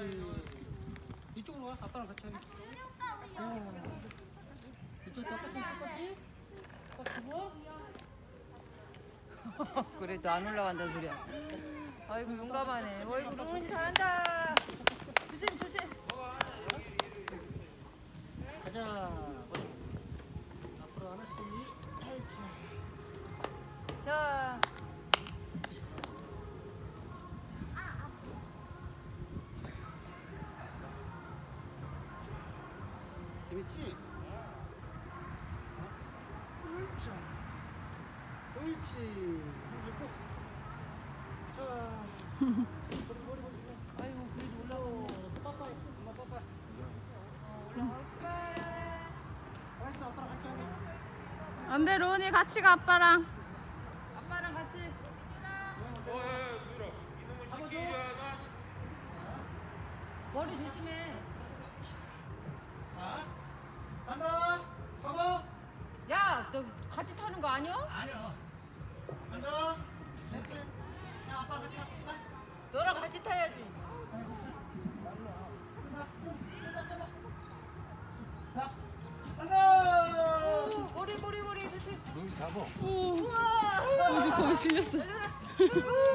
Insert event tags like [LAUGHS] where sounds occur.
옳지. 이쪽으로 와. 아빠랑 같이 하게. 어. 이쪽 똑같이 똑같이. 뭐? 그래도 안 올라간다는 소리야. 아이고 용감하네. 어이구 루은이 잘한다. 조심 조심. 재밌지? 옳지. 옳지. 자. 아이고 그래도 올라오. 빠빠이. 엄마 빠빠이. 알았어. 아빠랑 같이 하게. 안 돼 로운이 같이 가 아빠랑 아빠랑 같이. 머리 조심해. 자. 간다. 가봐. 야, 너 같이 타는 거 아니야? 아니야. 간다. 이렇게. 야, 아빠랑 같이 갔습니다. 너랑 같이 타야지. 간다. 간다. 잡아. 자. 간다. 오, 머리 머리 머리 조심. 오 겁이 실렸어 [LAUGHS] 우와.